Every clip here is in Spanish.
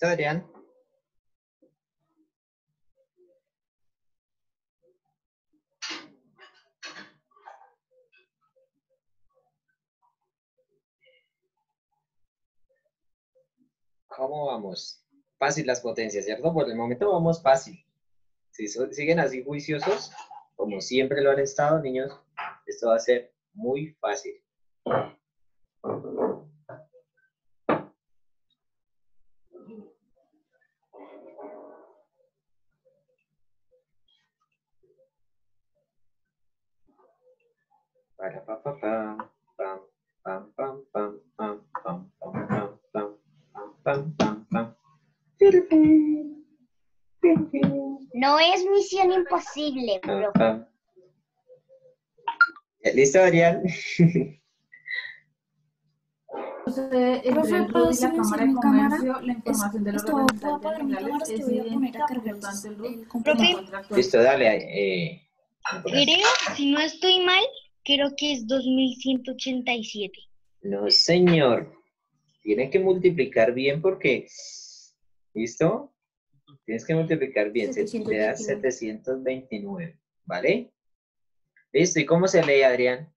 ¿Listo, Adrián? ¿Cómo vamos? Fácil las potencias, ¿cierto? Por el momento vamos fácil. Si siguen así juiciosos, como siempre lo han estado, niños, esto va a ser muy fácil. No es misión imposible, bro. ¿Listo, Adrián? Profe, ¿puedo la Cámara de Comercio, la información de los representantes legales es idéntica, por lo tanto, el Profe. Listo, dale. Eh, Creo, si no estoy mal, creo que es 2187. no, señor. Tiene que multiplicar bien porque... ¿Listo? Tienes que multiplicar bien. Se te da 729. ¿Vale? Listo. ¿Y cómo se lee, Adrián?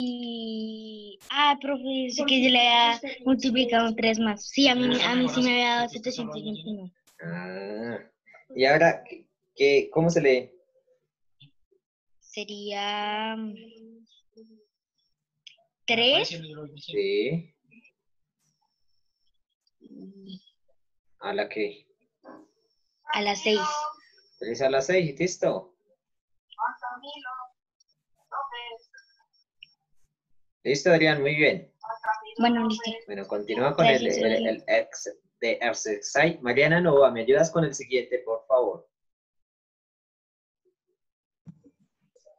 Y... Ah, profe, dice que yo le había multiplicado tres más. Sí, a mí, a mí sí me había dado 729. Ah. Y ahora, ¿qué, qué- cómo se lee? Sería... mm, Tres Sí. ¿A la que? a las seis. 3 a las 6, ¿listo? Listo, Adrián, muy bien. Bueno, listo. Bueno, continúa con el, Gracias, el, el ex de exercise. Mariana Nova, ¿me ayudas con el siguiente, por favor?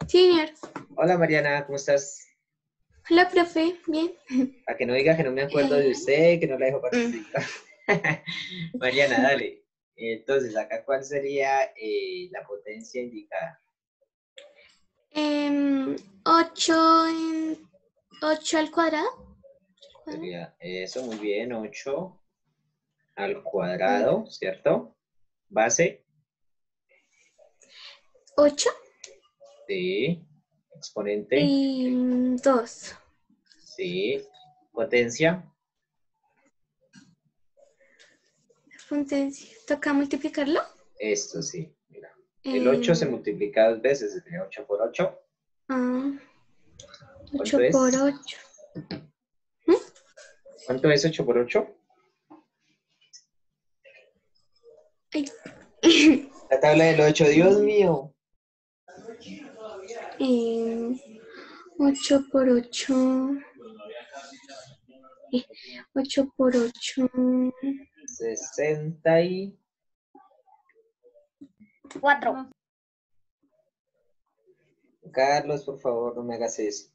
Señor. Hola, Mariana, ¿cómo estás? Hola, profe. Bien. Para que no diga que no me acuerdo de usted, que no la dejo participar. Mariana, dale. Entonces, acá, ¿cuál sería eh, la potencia indicada? Em, 8 en 8 al cuadrado. Sería eso, muy bien, 8 al cuadrado, ¿cierto? Base, 8 sí. Exponente, y 2. sí. Potencia, Potencia. ¿Toca multiplicarlo? esto sí, mira. El 8 se multiplica dos veces, sería 8 por 8. ah, 8 ¿Cuánto es? por 8. ¿Cuánto es 8 por 8? La tabla del 8, Dios mío. 8 por 8. 8 por 8. 60 y... Cuatro. Carlos, por favor, no me hagas eso.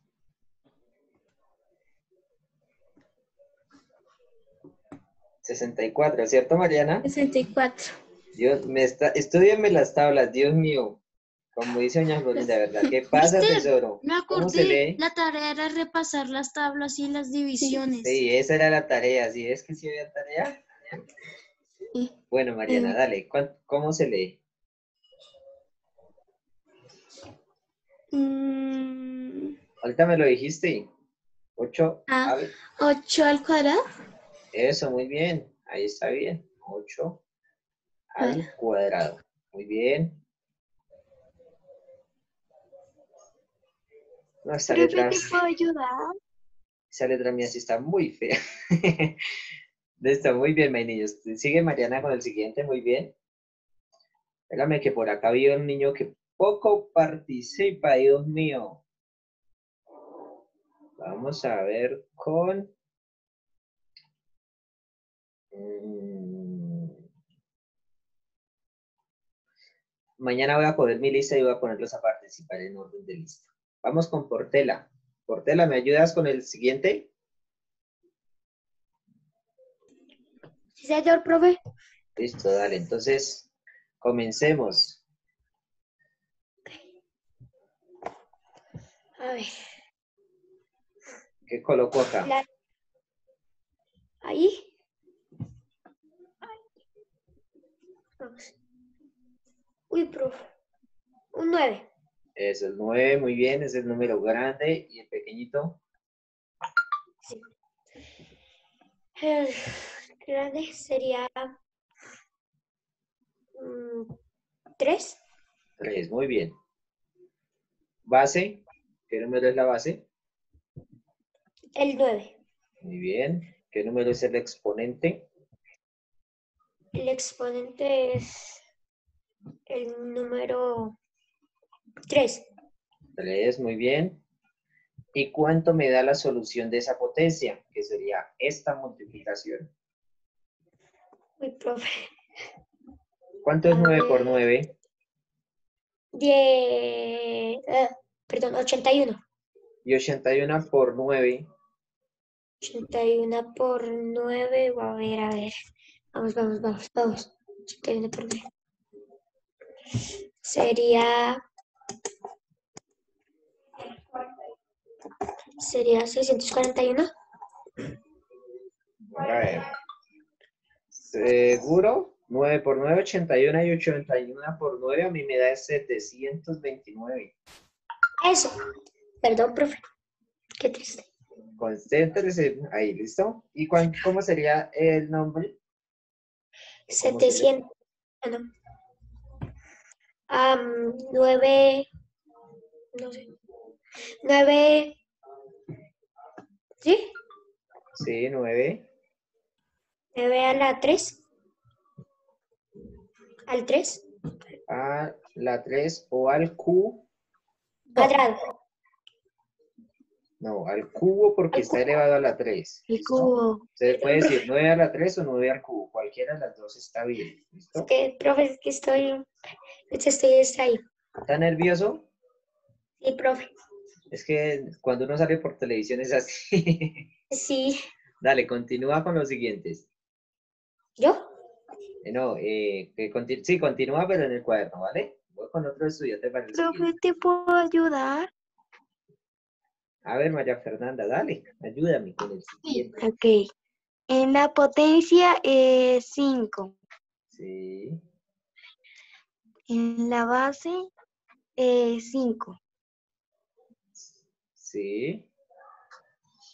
¿64, cierto, Mariana? 64. Dios, me está, estudienme las tablas, Dios mío. Como dice doña Florinda, ¿verdad? ¿Qué pasa, tesoro? Me ¿Cómo se acordé, lee? la tarea era repasar las tablas y las divisiones. Sí, esa era la tarea. ¿Sí es que sí había tarea? Sí. Bueno, Mariana, Mm. dale. ¿cuán- ¿Cómo se lee? Mm, Ahorita me lo dijiste. 8 Ah. al... 8 al cuadrado. Eso, muy bien. Ahí está bien. 8 al cuadrado. Muy bien. No, esta letra, puedo ayudar? esa letra mía sí está muy fea. Está muy bien, mis niños. Sigue Mariana con el siguiente, muy bien. Espérame que por acá había un niño que poco participa, Dios mío. Vamos a ver con... Mm. Mañana voy a poner mi lista y voy a ponerlos a participar en orden de lista. Vamos con Portela. Portela, ¿me ayudas con el siguiente? Sí, señor, profe. Listo, dale. Entonces, comencemos. A ver. ¿Qué coloco acá? La- Ahí. Uy, profe. Un 9. Es el 9, muy bien, es el número grande y el pequeñito. Sí. El grande sería 3. 3, muy bien. Base, ¿qué número es la base? El 9. Muy bien. ¿Qué número es el exponente? El exponente es el número 3. 3, muy bien. ¿Y cuánto me da la solución de esa potencia? Que sería esta multiplicación. Uy, profe. ¿Cuánto es 9 por 9? 10, perdón, 81. Y 81 por 9. 81 por 9, a ver, a ver. Vamos, vamos, vamos, vamos. 81 por 9. Sería... Sería 641. A ver. ¿Seguro? 9 por 9, 81 y 81 por 9 a mí me da 729. Eso. Perdón, profe. Qué triste. Concéntrese. Ahí, ¿listo? ¿Y cómo sería el nombre? 700. Bueno. Um, 9. No sé. 9. ¿Sí? Sí, 9. 9 a la 3. ¿Al 3? A la 3 o al Q. Cuadrado. No, al cubo porque está elevado a la 3. El cubo. Se puede decir 9 a la 3 o 9 al cubo. Cualquiera de las dos está bien. ¿Listo? Es que, profe, es que estoy, estoy ahí. ¿Está nervioso? Sí, profe. Es que cuando uno sale por televisión es así. Sí. Dale, continúa con los siguientes. ¿Yo? Eh, no, eh, sí, continúa, pero en el cuaderno, ¿vale? Voy con otro estudiante para el Profe, ¿te puedo ayudar? A ver, María Fernanda, dale, ayúdame con el siguiente. Ok. En la potencia es 5. Sí. En la base es 5. Sí.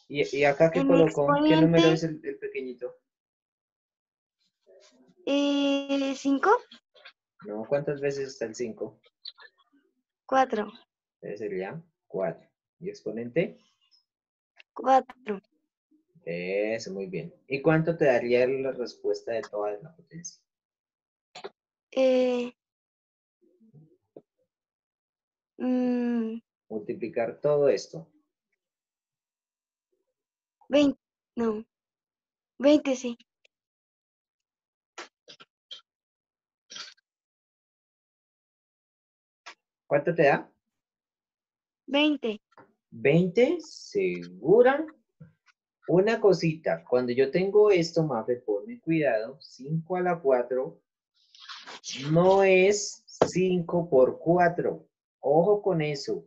¿Y, acá qué colocó? ¿Qué número es el, pequeñito? Eh, ¿5? No, ¿cuántas veces está el 5? 4. Sería 4. ¿Y exponente? 4. Eso, muy bien. ¿Y cuánto te daría la respuesta de toda la potencia? Eh, mm, Multiplicar todo esto. 20, no. 20, sí. ¿Cuánto te da? 20. 20, segura. Una cosita, cuando yo tengo esto, Mafe, ponme cuidado, 5 a la 4 no es 5 por 4. Ojo con eso.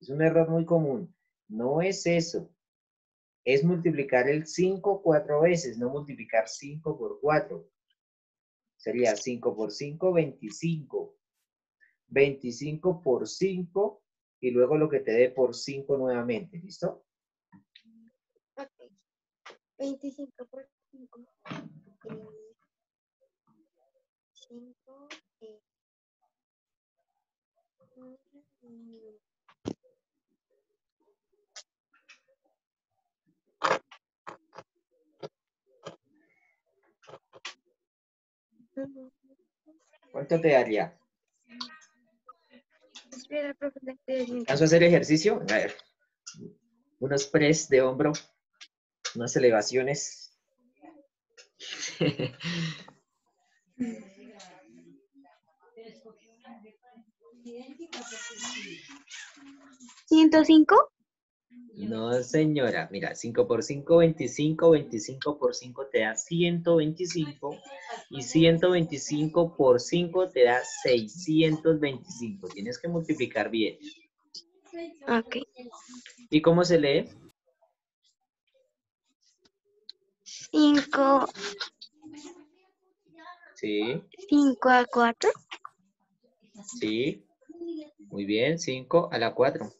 Es un error muy común. No es eso. Es multiplicar el 5 cuatro veces, no multiplicar 5 por 4. Sería 5 por 5, 25. 25 por 5 y luego lo que te dé por 5 nuevamente, ¿listo? Ok. 25 por 5. 5. Eh, ¿Cuánto te daría? ¿Vas a hacer ejercicio? A ver. Unos press de hombro. Unas elevaciones. ¿105? No, señora. Mira, 5 por 5, 25. 25 por 5 te da 125. Y 125 por 5 te da 625. Tienes que multiplicar bien. Ok. ¿Y cómo se lee? 5. Sí, 5 a 4. sí. Muy bien, 5 a la 4.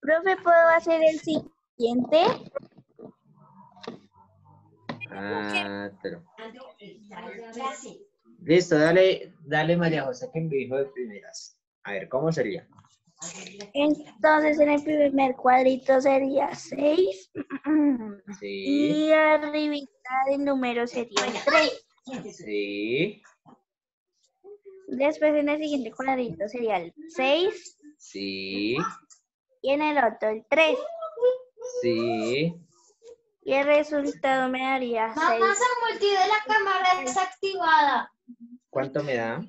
Profe, ¿puedo hacer el siguiente? Ah, pero. Listo, dale, dale María José que me dijo de primeras. A ver, ¿cómo sería? Entonces, en el primer cuadrito sería 6. Sí, Y arribita del número sería el 3. sí, Después en el siguiente cuadrito sería el 6 sí, y en el otro el 3. sí. Y el resultado me daría 6. Mamá, Samuel tiene la cámara desactivada. ¿Cuánto me da?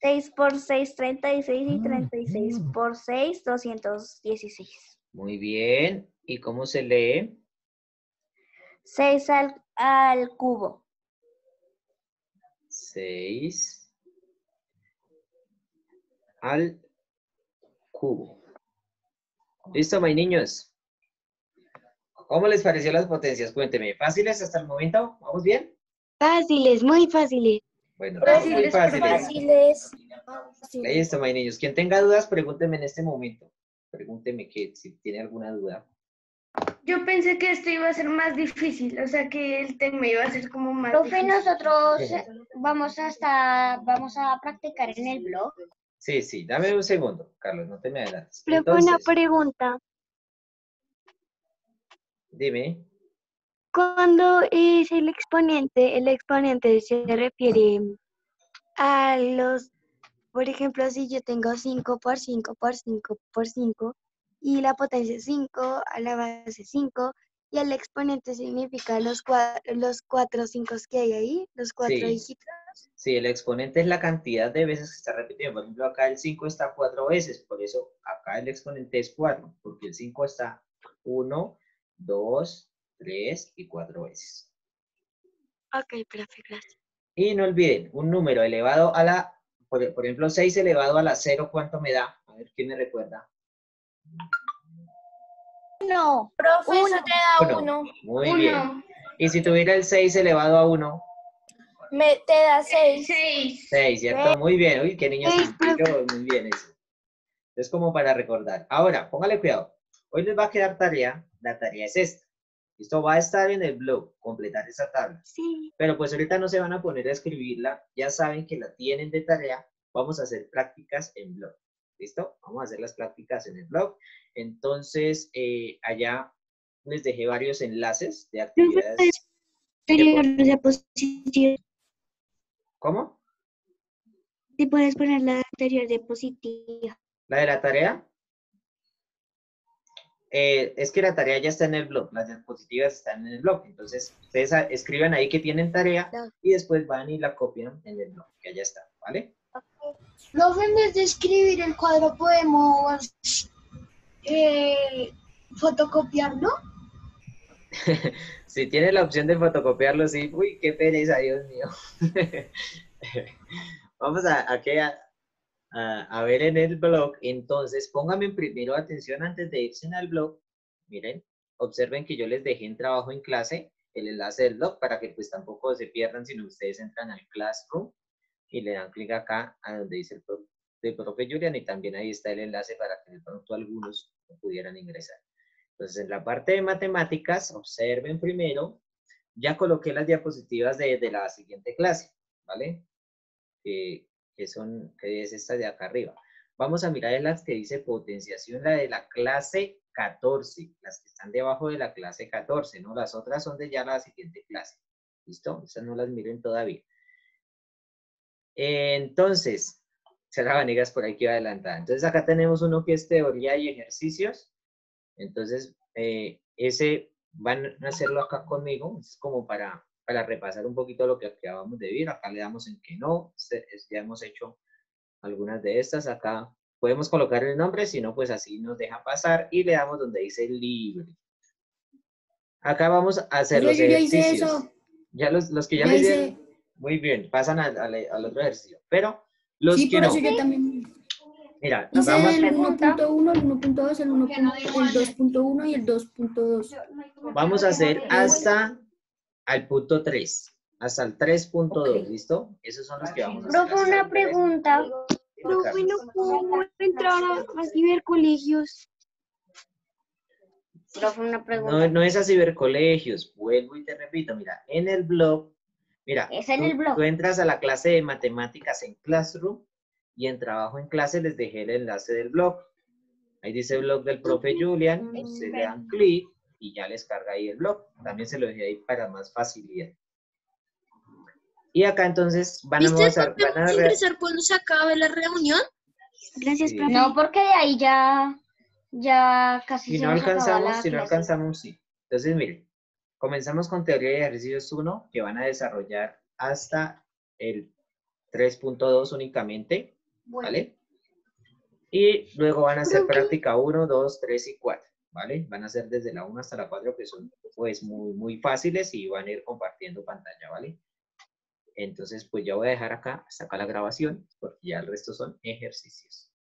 6 por 6, 36 y 36 por 6, 216. Muy bien. ¿Y cómo se lee? 6 al, al cubo. 6 al cubo. ¿Listo, mis niños? ¿Cómo les pareció las potencias? Cuénteme. ¿Fáciles hasta el momento? ¿Vamos bien? Fáciles, muy fáciles. Bueno, todos muy fáciles. Fáciles. Listo, mis niños. Quien tenga dudas, pregúnteme en este momento. Pregúnteme que si tiene alguna duda. Yo pensé que esto iba a ser más difícil, o sea que el tema iba a ser como más Profe, difícil. nosotros vamos hasta, vamos a practicar en el blog. Sí, sí, dame un segundo, Carlos, no te me adelantes. Profe, una pregunta. dime. Cuando es el exponente, el exponente se refiere a los, por ejemplo, si yo tengo 5 por 5 por 5 por 5 y la potencia es 5, a la base 5 y el exponente significa los, cua- los cuatro 5 que hay ahí, los cuatro Sí. dígitos. Sí, el exponente es la cantidad de veces que está repitiendo. Por ejemplo, acá el 5 está cuatro veces, por eso acá el exponente es 4, porque el 5 está 1, 2, 3 y 4 veces. Ok, profe, gracias. Y no olviden, un número elevado a la, por, por ejemplo, 6 elevado a la 0, ¿cuánto me da? A ver, ¿quién me recuerda? No, Profe, eso Uno. te da Uno. uno. Muy Uno. bien. Y si tuviera el 6 elevado a 1, Me, te da seis. Seis. 6, ¿cierto? Muy bien. Uy, qué niños sencillos. Muy bien eso. Es como para recordar. Ahora, póngale cuidado. Hoy les va a quedar tarea. La tarea es esta. Esto va a estar en el blog, completar esa tabla. sí. Pero pues ahorita no se van a poner a escribirla. Ya saben que la tienen de tarea. Vamos a hacer prácticas en blog. ¿Listo? Vamos a hacer las prácticas en el blog. Entonces, eh, allá les dejé varios enlaces de actividades. Anterior diapositiva. ¿Cómo? Si puedes poner la anterior diapositiva. ¿La de la tarea? Eh, es que la tarea ya está en el blog, las diapositivas están en el blog. Entonces, ustedes escriban ahí que tienen tarea y después van y la copian en el blog, que allá está, ¿vale? Profe, en vez de escribir el cuadro, podemos eh, fotocopiarlo. si tiene la opción de fotocopiarlo, sí. Uy, qué pereza, Dios mío. Vamos a, a, que a, ver en el blog. Entonces, pónganme primero atención antes de irse al blog. Miren, observen que yo les dejé en trabajo en clase el enlace del blog para que pues tampoco se pierdan, sino ustedes entran al Classroom y le dan clic acá a donde dice el pro- del profe Julian y también ahí está el enlace para que de pronto algunos pudieran ingresar. Entonces, en la parte de matemáticas, observen primero, ya coloqué las diapositivas de, de la siguiente clase, ¿vale? Que, son, que es esta de acá arriba. Vamos a mirar las que dice potenciación, la de la clase 14, las que están debajo de la clase 14, ¿no? Las otras son de ya la siguiente clase, ¿listo? Esas no las miren todavía. Entonces, Sara Vanegas por aquí adelantada. Entonces, acá tenemos uno que es teoría y ejercicios. Entonces, eh, ese van a hacerlo acá conmigo, es como para, para repasar un poquito lo que acabamos de ver. Acá le damos en que no, se- ya hemos hecho algunas de estas. Acá podemos colocar el nombre, si no, pues así nos deja pasar y le damos donde dice libre. Acá vamos a hacer Yo- los yo ya hice ejercicios. eso. Ya los, los que ya, lo hicieron, muy bien, pasan al, al- al otro ejercicio. Pero los Sí, que no, yo también. Mira, Hice vamos, el 1.1, el 1.2, el 1.1, el 2.1 y el 2.2. vamos a hacer hasta al punto 3. hasta el 3.2, ¿listo? Esos son los que vamos a hacer. Profe, una pregunta. Profe, ¿no puedo entrar a, a cibercolegios? Profe, una pregunta. No, no es a cibercolegios, vuelvo y te repito, mira, en el blog, mira, Es en tú, el blog. tú entras a la clase de matemáticas en Classroom y en trabajo en clase les dejé el enlace del blog. Ahí dice blog del profe Julian, ustedes le dan clic y ya les carga ahí el blog. También se lo dejé ahí para más facilidad. Y acá entonces van a, mostrar- van a ¿Podemos re- ingresar cuando se acabe la reunión? Gracias, Sí. profe. No, porque de ahí ya, ya casi Si se no alcanzamos, la si no alcanzamos, sí. Entonces, miren, comenzamos con teoría de ejercicios 1, que van a desarrollar hasta el 3.2 únicamente, ¿vale? Y luego van a hacer práctica 1, 2, 3 y 4, ¿vale? Van a hacer desde la 1 hasta la 4, que son pues muy, muy fáciles y van a ir compartiendo pantalla, ¿vale? Entonces, pues ya voy a dejar acá, hasta acá la grabación, porque ya el resto son ejercicios.